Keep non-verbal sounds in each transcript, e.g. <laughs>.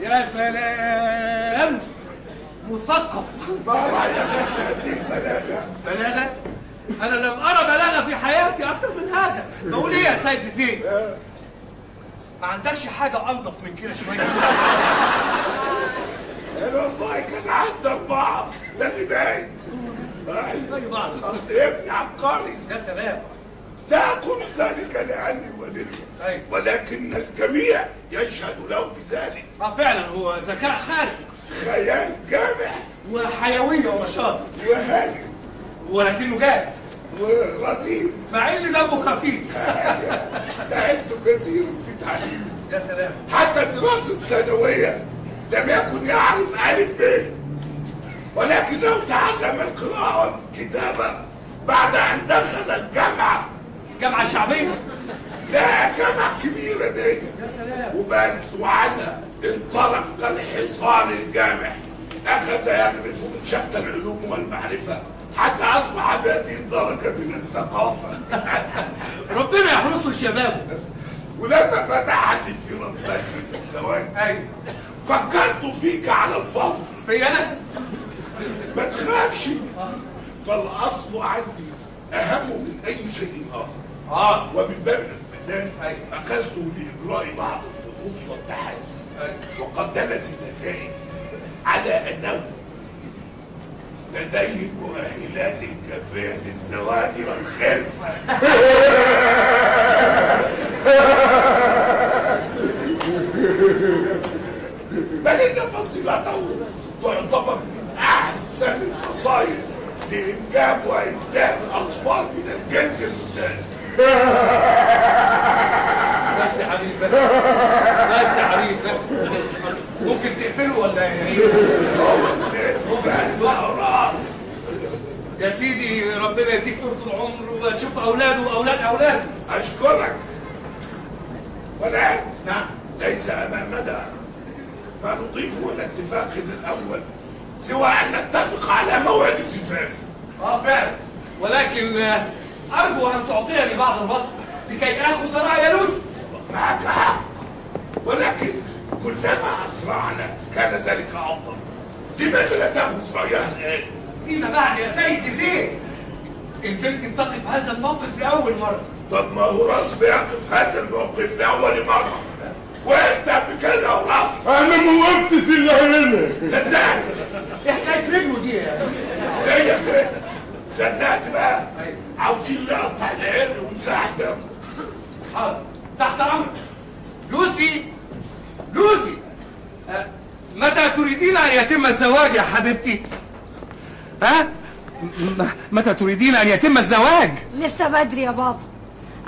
يا سلام. مثقف؟ بلاغة. أنا لم أرى بلاغة في حياتي أكتر من هذا. بقول إيه يا سيد زين. ما عندكش حاجة أنضف من كده أنا والله كان عندي أربعة. ده اللي باين. زي بعض. أصل ابني عبقري. يا سلام. لا أقول ذلك لأني ولده أيوة. ولكن الجميع يشهد له آه فعلا هو ذكاء خارق خيال جامح وحيويه ونشاط وهادئ ولكنه جاد. ورزين. مع إن دمه خفيف. <laughs> تعبت كثيرا في تعليمه يا سلام. حتى الدراسة الثانوية لم يكن يعرف ألف ب. ولكنه تعلم القراءة والكتابة بعد أن دخل الجامعة. جامعة شعبية. لا جامعة كبيرة دي. يا سلام. وبس وعنا انطلق كالحصان الجامح. أخذ يغرف من شتى العلوم والمعرفة حتى أصبح بهذه الدرجة من الثقافة. <laughs> ربنا يحرسه لشبابه ولما فتحت في ربطتي في الزواج فكرت فيك على الفور في أنا؟ ما تخافش. فالأصل عندي أهم من أي شيء آخر. آه. ومن باب الاطمئنان أيوة. أخذته لإجراء بعض الفحوص والتحاليل. وقد دلت النتائج على أنه لديه المؤهلات الكافيه للزواج والخلفة. <laughs> بل إن فصيلته تعتبر من أحسن الفصائل لإنجاب وإنتاج أطفال من الجنس الممتاز. <laughs> بس يا حبيبي بس. بس يا حبيبي بس. ممكن تقفله ولا إيه؟ بس. راس يا سيدي ربنا يديك طول العمر وتشوف اولاده وأولاد اولاده أشكرك. والآن نعم. ليس أمامنا ما نضيفه إلى اتفاقنا الأول سوى أن نتفق على موعد الزفاف. آه فعلا. ولكن آه، أرجو أن تعطيني بعض الوقت لكي آخذ سرايا لوسي معك حق ولكن كلما أسرعنا كان ذلك أفضل. لماذا لا تأخذ رايها الان فيما بعد يا سيدي زين. البنت بتقف هذا الموقف لأول مرة. طب ما هو رأس بيقف هذا الموقف لأول مرة. وقفت قبل كده يا راس أنا ما وقفتش الا هنا صدقت. إيه حكايه رجله دي يعني هي كده صدقت بقى. أيوة. عاوزين نقطع العين ونساح دم حاضر. تحت امرك لوسي لوسي آه، متى تريدين أن يتم الزواج يا حبيبتي؟ ها؟ متى تريدين أن يتم الزواج؟ لسه بدري يا بابا.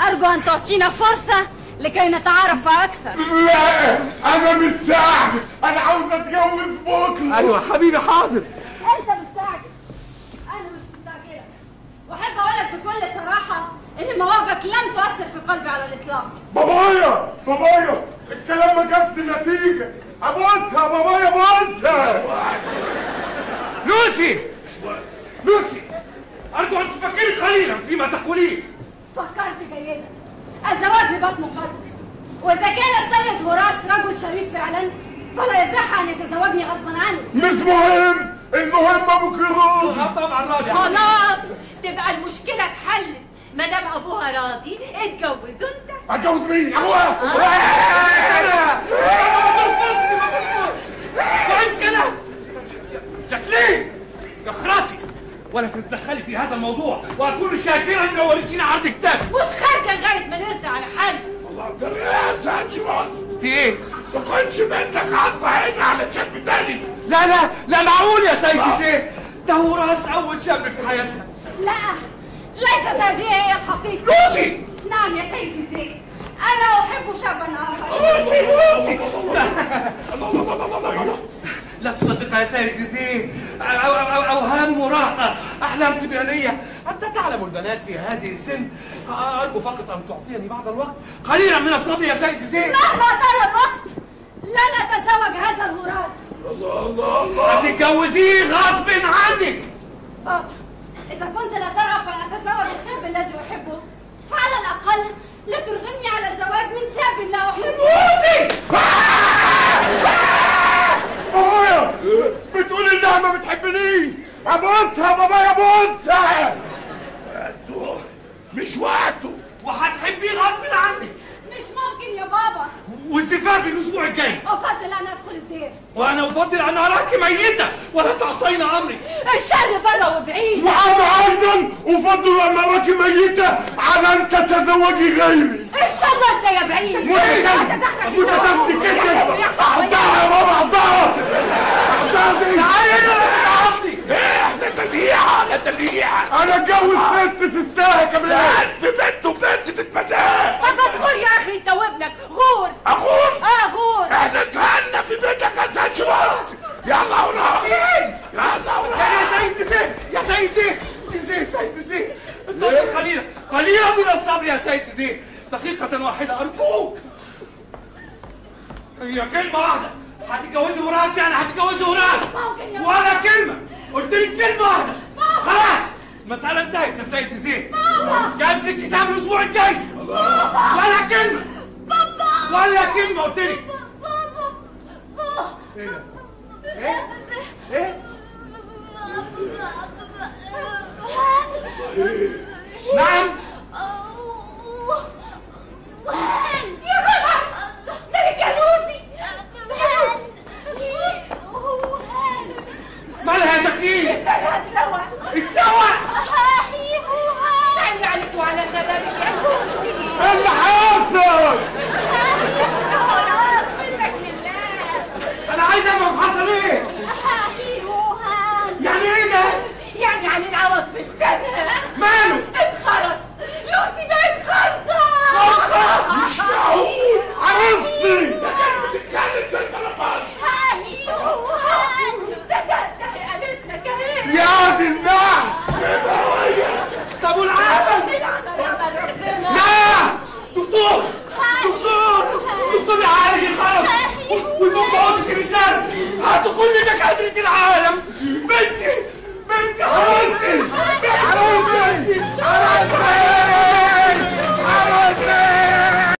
أرجو أن تعطينا فرصة لكي نتعرف أكثر. لا أنا مستعجل. أنا عاوز أتجوز بكرة. أيوه حبيبي حاضر. أنت مستعجل. أنا مش مستعجلة. وأحب أقول لك بكل صراحة إن مواهبك لم تؤثر في قلبي على الإطلاق بابايا بابايا الكلام ما جابش نتيجه ابوسها بابايا بوسها لوسي لوسي أرجو أن تفكري قليلا فيما تقولين فكرت جيدا الزواج ببطن مقدس. وإذا كان السيد هوراس رجل شريف فعلا فلا يصح أن يتزوجني غصبا عني. مش مهم. المهم أبوك آه، طبعا راضي خلاص تبقى المشكلة اتحلت. ما دام ابوها راضي اتجوزوا انت. اتجوز مين؟ ابوها! أنا ما ترفضش ما ترفضش كويس كده جاكلين اخرسي ولا تتدخلي في هذا الموضوع واكون شاكرا لو وريتيني عرض كتابي مش خارجة لغاية ما نرسى على حل. الله ده يا في إيه؟ تكونش بنتك حاطة عيني على شاب تاني. لا لا لا معقول يا سيدي زين؟ ده هو راس أول شاب في حياتها لا. ليست هذه هي الحقيقة. لوسي نعم يا سيدي زين أنا أحب شابا آخر. لوسي لوسي لا لا تصدق يا سيدي زين أو- أو- أو- أوهام مراهقة. أحلام سبيانية. أنت تعلم البنات في هذه السن. أرجو فقط أن تعطيني بعض الوقت. قليلا من الصبر يا سيدي زين مهما طال الوقت لن أتزوج هذا الهراس الله الله الله! هتتجوزيه غصب عنك. بابا إذا كنت لا ترغب أن أتزوج الشاب الذي أحبه فعلى الأقل لا ترغمني على الزواج من شاب لا أحبه. موسي! بابايا بتقولي إنها ما بتحبنيش. أموت يا بابايا أبوتها مش وقته وهتحبيه غصب لوسي أفضل أن أدخل الدير. وأنا أفضل أن أراك ميتة ولا تعصين أمري. الشر بره وبعيد. وأنا أيضا أفضل أن أراك ميتة عن أن تتزوجي غيري. إن شاء الله أنت يا بعيد. متدخل. متدخل. كده حطها يا بابا حطها حطها دي إيه إحنا تليعة على تليعة أنا اتجوز ست ستها كمان بس بنت وبنت تتمدام طب ادخل يا أخي انت وابنك غور أخوك آه غور إحنا اتهنا في بيتك يا سيد شرطي يلا وراس يلا يا وراس سيد زين يا سيد زين سيد زين انتظر قليلا. قليلا من الصبر يا سيد زين دقيقة واحدة أرجوك. هي كلمة واحدة. هتتجوزي وراس يعني هتتجوزي وراس ممكن يا ولا كلمة. قلت لك كلمة واحدة. خلاص. المسألة انتهت يا سيد زين جايب لك كتاب الأسبوع الجاي. ولا كلمة. ولا كلمة قلت لك. إيه ده؟ إيه؟ إيه؟ نعم تقول لك حضرة العالم؟ بنتي بنتي حرمتي بنتي حرمتي حرمتي